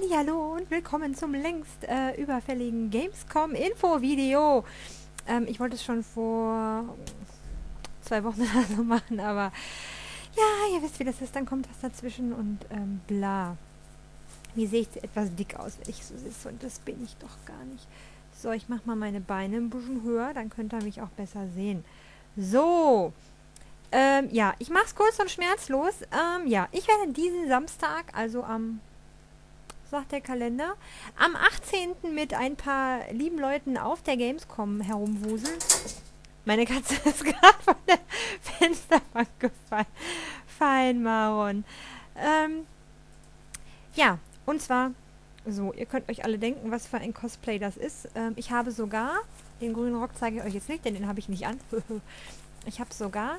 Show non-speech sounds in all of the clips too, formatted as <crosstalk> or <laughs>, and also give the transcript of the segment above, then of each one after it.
Hallo und willkommen zum längst äh, überfälligen Gamescom Info-Video. Ähm, ich wollte es schon vor zwei Wochen <laughs> oder so machen, aber ja, ihr wisst, wie das ist. Dann kommt was dazwischen und ähm, bla. Wie sehe ich etwas dick aus, wenn ich so sitze und das bin ich doch gar nicht. So, ich mache mal meine Beine ein bisschen höher, dann könnt ihr mich auch besser sehen. So, ähm, ja, ich mache es kurz und schmerzlos. Ähm, ja, ich werde diesen Samstag, also am sagt der Kalender, am 18. mit ein paar lieben Leuten auf der Gamescom herumwuseln. Meine Katze <laughs> ist gerade von der Fensterbank gefallen. Fein, Maron. Ähm, ja, und zwar, so, ihr könnt euch alle denken, was für ein Cosplay das ist. Ähm, ich habe sogar, den grünen Rock zeige ich euch jetzt nicht, denn den habe ich nicht an. <laughs> ich habe sogar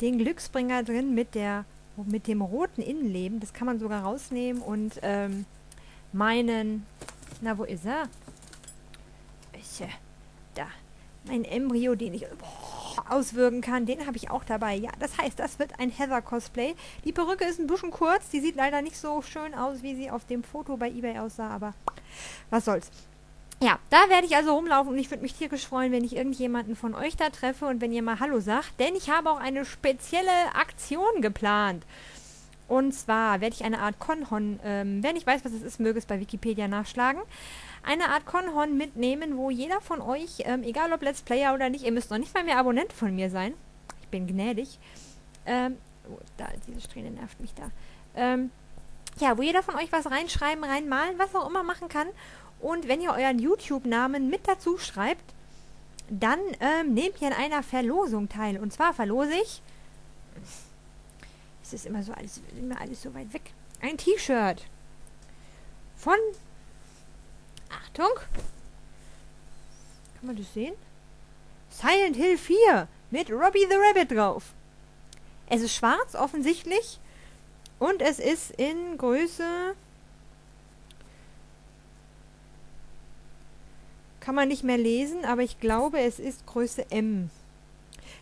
den Glücksbringer drin mit der mit dem roten Innenleben, das kann man sogar rausnehmen und ähm, meinen, na wo ist er? Ist, äh, da, mein Embryo, den ich boah, auswirken kann, den habe ich auch dabei. Ja, das heißt, das wird ein Heather-Cosplay. Die Perücke ist ein bisschen kurz, die sieht leider nicht so schön aus, wie sie auf dem Foto bei Ebay aussah, aber was soll's. Ja, da werde ich also rumlaufen und ich würde mich tierisch freuen, wenn ich irgendjemanden von euch da treffe und wenn ihr mal Hallo sagt, denn ich habe auch eine spezielle Aktion geplant. Und zwar werde ich eine Art Conhon, ähm, wer nicht weiß, was es ist, möge es bei Wikipedia nachschlagen, eine Art Conhon mitnehmen, wo jeder von euch, ähm, egal ob Let's Player oder nicht, ihr müsst noch nicht mal mehr Abonnent von mir sein. Ich bin gnädig. Ähm, oh, da, diese Strähne nervt mich da. Ähm, ja, wo jeder von euch was reinschreiben, reinmalen, was auch immer machen kann und wenn ihr euren YouTube-Namen mit dazu schreibt, dann ähm, nehmt ihr an einer Verlosung teil. Und zwar verlose ich. Es ist immer so alles, immer alles so weit weg. Ein T-Shirt von. Achtung! Kann man das sehen? Silent Hill 4 mit Robbie the Rabbit drauf. Es ist schwarz offensichtlich und es ist in Größe Kann man nicht mehr lesen, aber ich glaube, es ist Größe M.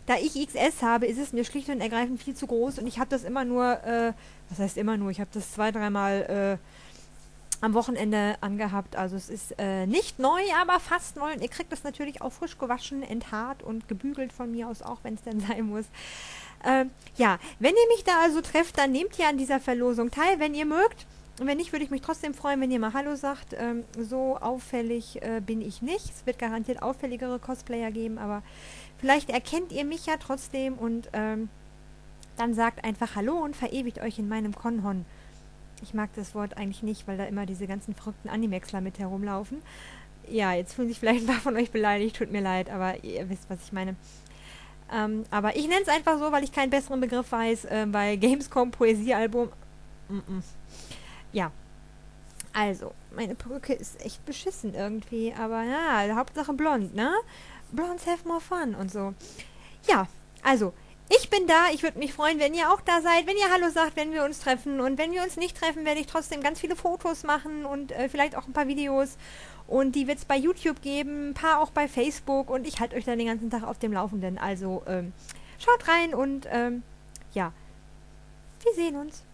Da ich XS habe, ist es mir schlicht und ergreifend viel zu groß und ich habe das immer nur, äh, was heißt immer nur, ich habe das zwei, dreimal äh, am Wochenende angehabt. Also es ist äh, nicht neu, aber fast neu. Und ihr kriegt das natürlich auch frisch gewaschen, enthaart und gebügelt von mir aus, auch wenn es denn <laughs> sein muss. Ähm, ja, wenn ihr mich da also trefft, dann nehmt ihr an dieser Verlosung teil, wenn ihr mögt. Und wenn nicht, würde ich mich trotzdem freuen, wenn ihr mal Hallo sagt. Ähm, so auffällig äh, bin ich nicht. Es wird garantiert auffälligere Cosplayer geben, aber vielleicht erkennt ihr mich ja trotzdem und ähm, dann sagt einfach Hallo und verewigt euch in meinem Konhon. Ich mag das Wort eigentlich nicht, weil da immer diese ganzen verrückten Animexler mit herumlaufen. Ja, jetzt fühlen sich vielleicht ein paar von euch beleidigt, tut mir leid, aber ihr wisst, was ich meine. Ähm, aber ich nenne es einfach so, weil ich keinen besseren Begriff weiß, äh, bei Gamescom Poesiealbum. Mm -mm. Ja. Also, meine Perücke ist echt beschissen irgendwie, aber ja, Hauptsache blond, ne? Blondes have more fun und so. Ja, also, ich bin da. Ich würde mich freuen, wenn ihr auch da seid, wenn ihr Hallo sagt, wenn wir uns treffen. Und wenn wir uns nicht treffen, werde ich trotzdem ganz viele Fotos machen und äh, vielleicht auch ein paar Videos. Und die wird es bei YouTube geben, ein paar auch bei Facebook. Und ich halte euch dann den ganzen Tag auf dem Laufenden. Also ähm, schaut rein und ähm, ja, wir sehen uns.